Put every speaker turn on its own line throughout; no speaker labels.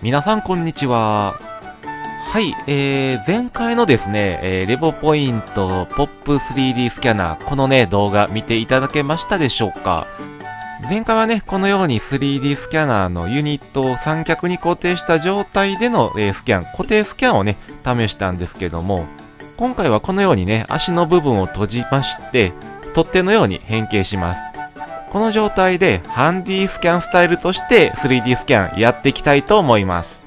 皆さんこんにちは。はい、えー、前回のですね、えー、レボポイントポップ 3D スキャナー、このね、動画見ていただけましたでしょうか前回はね、このように 3D スキャナーのユニットを三脚に固定した状態での、えー、スキャン、固定スキャンをね、試したんですけども、今回はこのようにね、足の部分を閉じまして、取っ手のように変形します。この状態でハンディスキャンスタイルとして 3D スキャンやっていきたいと思います。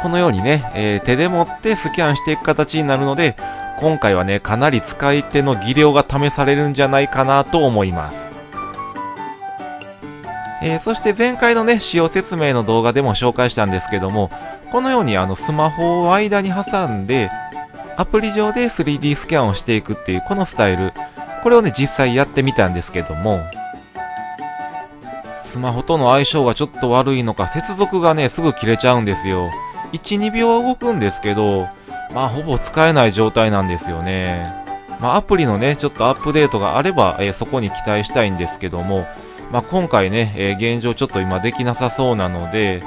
このようにね、えー、手で持ってスキャンしていく形になるので、今回はね、かなり使い手の技量が試されるんじゃないかなと思います。えー、そして前回のね、使用説明の動画でも紹介したんですけども、このようにあのスマホを間に挟んで、アプリ上で 3D スキャンをしていくっていうこのスタイル、これをね、実際やってみたんですけども、スマホとの相性がちょっと悪いのか、接続がね、すぐ切れちゃうんですよ。1、2秒は動くんですけど、まあ、ほぼ使えない状態なんですよね。まあ、アプリのね、ちょっとアップデートがあれば、えー、そこに期待したいんですけども、まあ、今回ね、えー、現状ちょっと今できなさそうなので、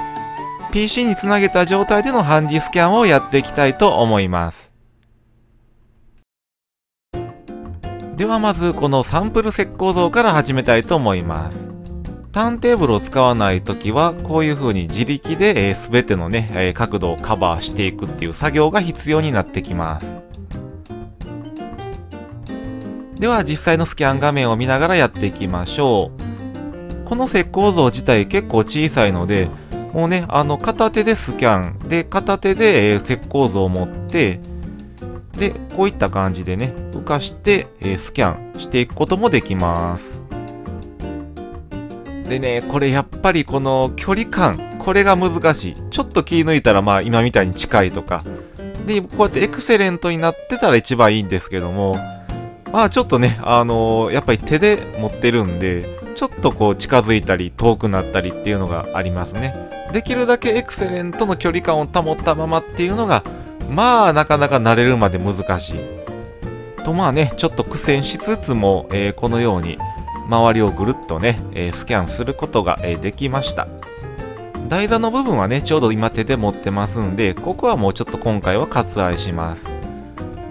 PC につなげた状態でのハンディスキャンをやっていきたいと思います。ではまずこのサンプル石膏像から始めたいと思います。ターンテーブルを使わないときは、こういう風に自力で、えー、全てのね、え、角度をカバーしていくっていう作業が必要になってきます。では実際のスキャン画面を見ながらやっていきましょう。この石膏像自体結構小さいので、もうね、あの片手でスキャン、で片手で、え、石膏像を持って、で、こういった感じでね、浮かして、え、スキャンしていくこともできます。でね、これやっぱりこの距離感、これが難しい。ちょっと気抜いたらまあ今みたいに近いとか。で、こうやってエクセレントになってたら一番いいんですけども、まあちょっとね、あのー、やっぱり手で持ってるんで、ちょっとこう近づいたり遠くなったりっていうのがありますね。できるだけエクセレントの距離感を保ったままっていうのが、まあなかなか慣れるまで難しい。とまあね、ちょっと苦戦しつつも、えー、このように、周りをぐるっとね、えスキャンすることが、えできました。台座の部分はね、ちょうど今手で持ってますんで、ここはもうちょっと今回は割愛します。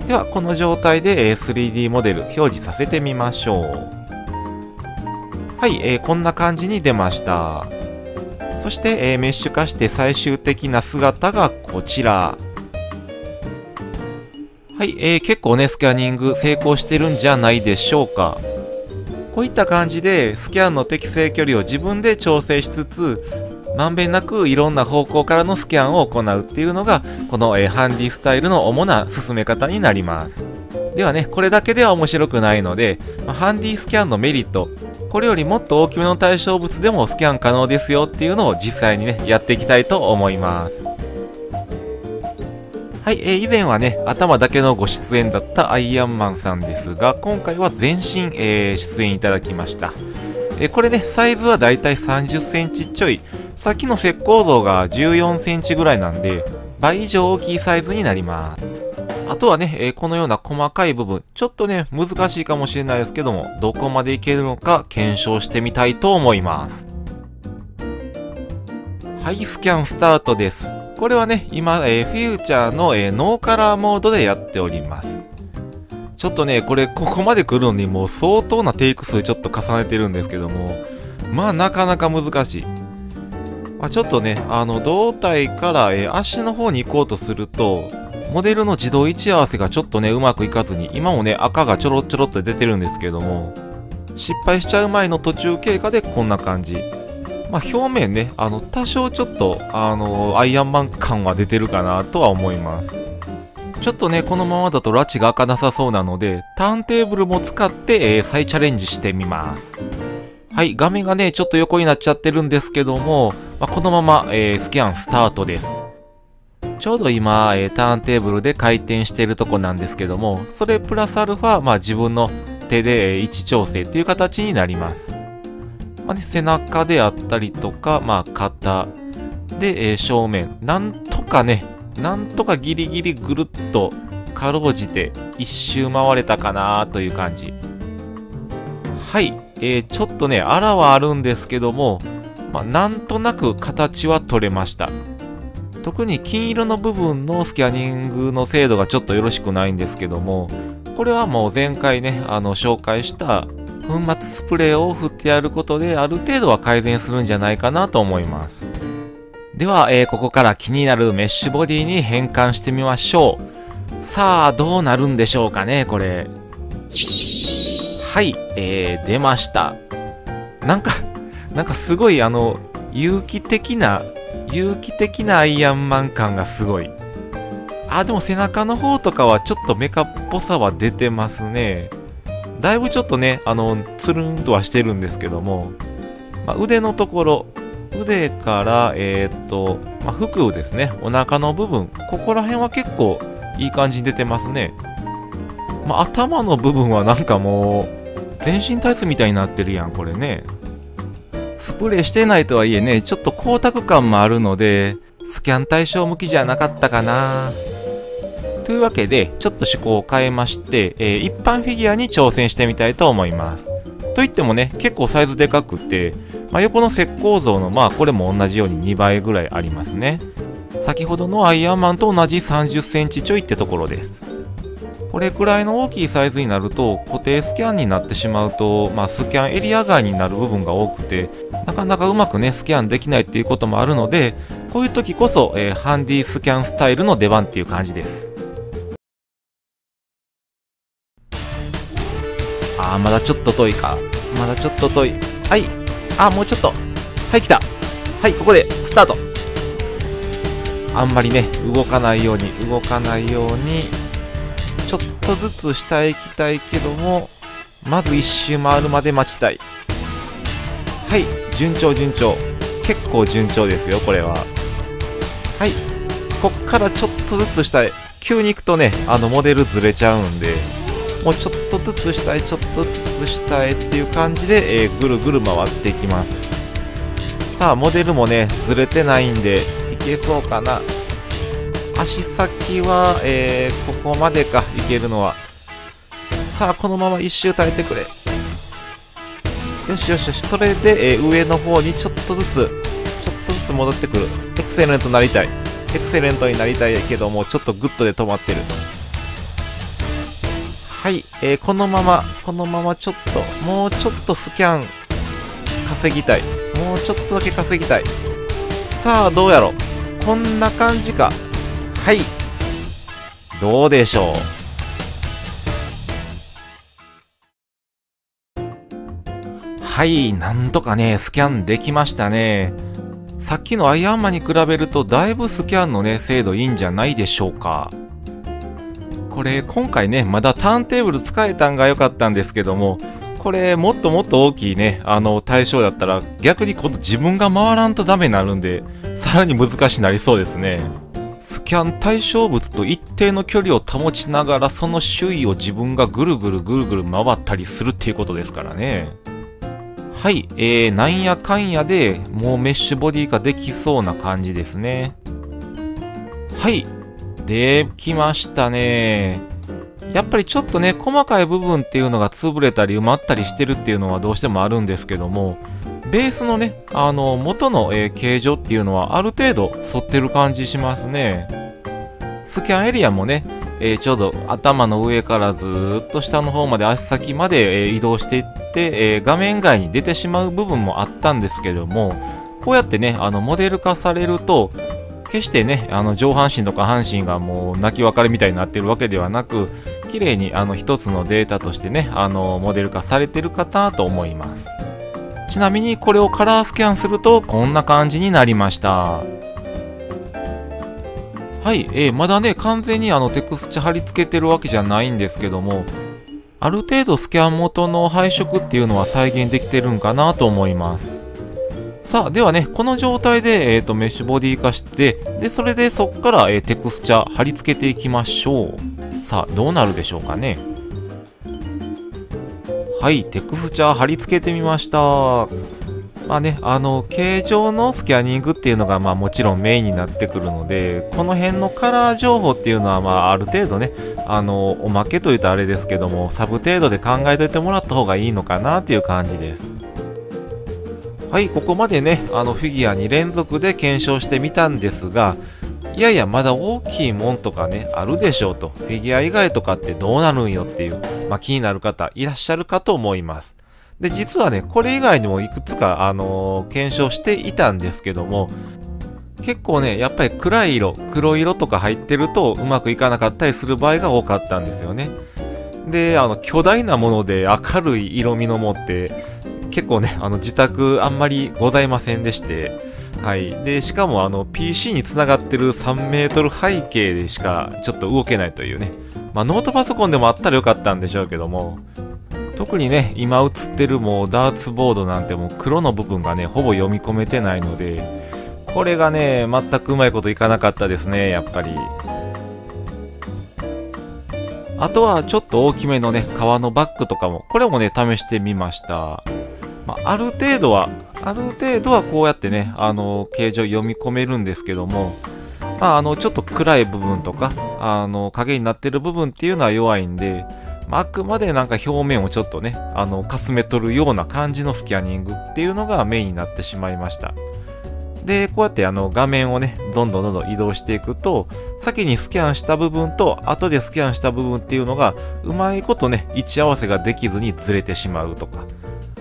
では、この状態で、3D モデル表示させてみましょう。はい、えー、こんな感じに出ました。そして、えー、メッシュ化して最終的な姿がこちら。はい、えー、結構ね、スキャニング成功してるんじゃないでしょうか。こういった感じでスキャンの適正距離を自分で調整しつつまんべんなくいろんな方向からのスキャンを行うっていうのがこの、え、ハンディスタイルの主な進め方になります。ではねこれだけでは面白くないので、ま、ハンディスキャンのメリットこれよりもっと大きめの対象物でもスキャン可能ですよっていうのを実際にねやっていきたいと思います。はい、えー、以前はね、頭だけのご出演だったアイアンマンさんですが、今回は全身、えー、出演いただきました。えー、これね、サイズはだいたい30センチちょい。さっきの石膏像が14センチぐらいなんで、倍以上大きいサイズになります。あとはね、えー、このような細かい部分、ちょっとね、難しいかもしれないですけども、どこまでいけるのか検証してみたいと思います。はい、スキャンスタートです。これはね、今、えー、フューチャーの、えー、ノーカラーモードでやっております。ちょっとね、これ、ここまで来るのにもう相当なテイク数ちょっと重ねてるんですけども、まあ、なかなか難しい。まあ、ちょっとね、あの、胴体から、えー、足の方に行こうとすると、モデルの自動位置合わせがちょっとね、うまくいかずに、今もね、赤がちょろちょろっと出てるんですけども、失敗しちゃう前の途中経過でこんな感じ。まあ、表面ね、あの、多少ちょっと、あの、アイアンマン感は出てるかなとは思います。ちょっとね、このままだと拉致が開かなさそうなので、ターンテーブルも使って、えー、再チャレンジしてみます。はい、画面がね、ちょっと横になっちゃってるんですけども、まあ、このまま、えー、スキャンスタートです。ちょうど今、えー、ターンテーブルで回転してるとこなんですけども、それプラスアルファ、まあ、自分の手で、位置調整っていう形になります。まあね、背中であったりとか、まあ、肩で、えー、正面、なんとかね、なんとかギリギリぐるっとかろうじて一周回れたかなという感じ。はい、えー、ちょっとね、あらはあるんですけども、まあ、なんとなく形は取れました。特に金色の部分のスキャニングの精度がちょっとよろしくないんですけども、これはもう前回ね、あの、紹介した粉末スプレーを振ってやることである程度は改善するんじゃないかなと思います。では、えー、ここから気になるメッシュボディに変換してみましょう。さあ、どうなるんでしょうかね、これ。はい、えー、出ました。なんか、なんかすごいあの、有機的な、有機的なアイアンマン感がすごい。あ、でも背中の方とかはちょっとメカっぽさは出てますね。だいぶちょっとね、あの、つるんとはしてるんですけども、まあ、腕のところ、腕から、えー、っと、まあ、腹ですね、お腹の部分、ここら辺は結構いい感じに出てますね。まあ、頭の部分はなんかもう、全身タイツみたいになってるやん、これね。スプレーしてないとはいえね、ちょっと光沢感もあるので、スキャン対象向きじゃなかったかな。というわけで、ちょっと趣向を変えまして、えー、一般フィギュアに挑戦してみたいと思います。といってもね、結構サイズでかくて、まあ、横の石膏像の、まあこれも同じように2倍ぐらいありますね。先ほどのアイアンマンと同じ30センチちょいってところです。これくらいの大きいサイズになると固定スキャンになってしまうと、まあ、スキャンエリア外になる部分が多くてなかなかうまくねスキャンできないっていうこともあるのでこういう時こそ、えー、ハンディスキャンスタイルの出番っていう感じですあまだちょっと遠いかまだちょっと遠いはいあもうちょっとはい来たはいここでスタートあんまりね動かないように動かないようにちょっとずつ下へ行きたいけども、まず一周回るまで待ちたい。はい、順調順調。結構順調ですよ、これは。はい、こっからちょっとずつ下へ。急に行くとね、あのモデルずれちゃうんで、もうちょっとずつ下へ、ちょっとずつ下へっていう感じで、えー、ぐるぐる回っていきます。さあ、モデルもね、ずれてないんで、いけそうかな。足先は、えー、ここまでか、いけるのは。さあ、このまま一周耐えてくれ。よしよしよし。それで、えー、上の方にちょっとずつ、ちょっとずつ戻ってくる。 Excellent になりたい。 Excellent になりたいけども、ちょっと Good で止まってる。はい、えー、このまま、このままちょっと、もうちょっとスキャン、稼ぎたい。もうちょっとだけ稼ぎたい。さあ、どうやろうこんな感じか。はい。どうでしょう。はい、なんとかね、スキャンできましたね。さっきのアイアンマンに比べるとだいぶスキャンのね、精度いいんじゃないでしょうか。これ今回ね、まだターンテーブル使えたんが良かったんですけども、これもっともっと大きいね、あの対象だったら逆に今度自分が回らんとダメになるんで、さらに難しくなりそうですね。スキャン対象物と一定の距離を保ちながらその周囲を自分がぐるぐるぐるぐる回ったりするっていうことですからね。はい、えー、なんやかんやでもうメッシュボディができそうな感じですね。はい、できましたね。やっぱりちょっとね、細かい部分っていうのが潰れたり埋まったりしてるっていうのはどうしてもあるんですけども、ベースのね、あの、元の、えー、形状っていうのはある程度沿ってる感じしますね。スキャンエリアもね、えー、ちょうど頭の上からずっと下の方まで足先まで、えー、移動していって、え、画面外に出てしまう部分もあったんですけども、こうやってね、あの、モデル化されると、決してね、あの、上半身とか半身がもう泣き別れみたいになってるわけではなく、綺麗にあの一つのデータとしてね、あの、モデル化されてるかなと思います。ちなみにこれをカラースキャンするとこんな感じになりました。はい、えー、まだね、完全にあのテクスチャ貼り付けてるわけじゃないんですけども、ある程度スキャン元の配色っていうのは再現できてるんかなと思います。さあ、ではね、この状態で、えーと、メッシュボディ化して、で、それでそこから、えー、テクスチャ貼り付けていきましょう。さあ、どうなるでしょうかね。はい、テクスチャ貼り付けてみました。まあね、あの、形状のスキャニングっていうのが、まあもちろんメインになってくるので、この辺のカラー情報っていうのは、まあある程度ね、あの、おまけというとあれですけども、サブ程度で考えといてもらった方がいいのかなっていう感じです。はい、ここまでね、あのフィギュアに連続で検証してみたんですが、いやいや、まだ大きいもんとかね、あるでしょうと。フィギュア以外とかってどうなるんよっていう、まあ、気になる方いらっしゃるかと思います。で、実はね、これ以外にもいくつか、あのー、検証していたんですけども、結構ね、やっぱり暗い色、黒色とか入ってるとうまくいかなかったりする場合が多かったんですよね。で、あの、巨大なもので明るい色味のもって、結構ね、あの、自宅あんまりございませんでして、はい。で、しかもあの、PC につながってる3メートル背景でしかちょっと動けないというね。まあ、ノートパソコンでもあったらよかったんでしょうけども、特にね、今映ってるもうダーツボードなんてもう黒の部分がね、ほぼ読み込めてないので、これがね、全くうまいこといかなかったですね、やっぱり。あとはちょっと大きめのね、革のバッグとかも、これもね、試してみました。まあ、ある程度は、ある程度はこうやってね、あの、形状読み込めるんですけども、まあ、あの、ちょっと暗い部分とか、あの、影になってる部分っていうのは弱いんで、まあくまでなんか表面をちょっとね、あの、かすめ取るような感じのスキャニングっていうのがメインになってしまいました。で、こうやってあの画面をね、どんどんどんどん移動していくと、先にスキャンした部分と後でスキャンした部分っていうのが、うまいことね、位置合わせができずにずれてしまうとか。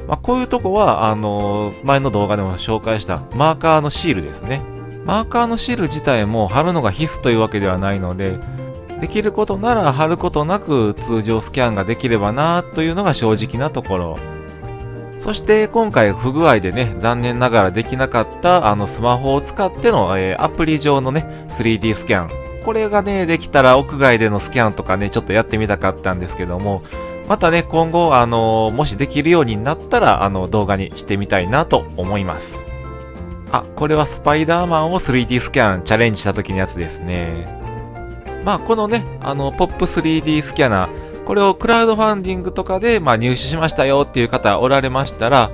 まあ、こういうとこは、あのー、前の動画でも紹介したマーカーのシールですね。マーカーのシール自体も貼るのが必須というわけではないので、できることなら貼ることなく通常スキャンができればなというのが正直なところ。そして今回不具合でね、残念ながらできなかったあのスマホを使っての、えー、アプリ上のね、3D スキャン。これがね、できたら屋外でのスキャンとかね、ちょっとやってみたかったんですけども、またね、今後、あの、もしできるようになったら、あの、動画にしてみたいなと思います。あ、これはスパイダーマンを 3D スキャンチャレンジした時のやつですね。まあ、このね、あの、ポップ 3D スキャナー、これをクラウドファンディングとかで、まあ、入手しましたよっていう方おられましたら、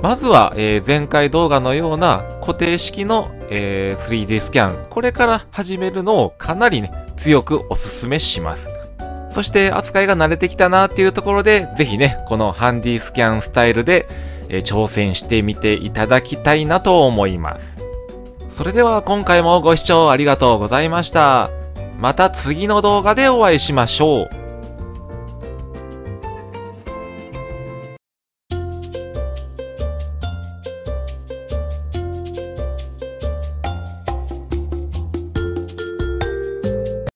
まずは、えー、前回動画のような固定式の、えー、3D スキャン、これから始めるのをかなりね、強くお勧めします。そして扱いが慣れてきたなっていうところで、ぜひね、このハンディスキャンスタイルで、えー、挑戦してみていただきたいなと思います。それでは今回もご視聴ありがとうございました。また次の動画でお会いしましょう。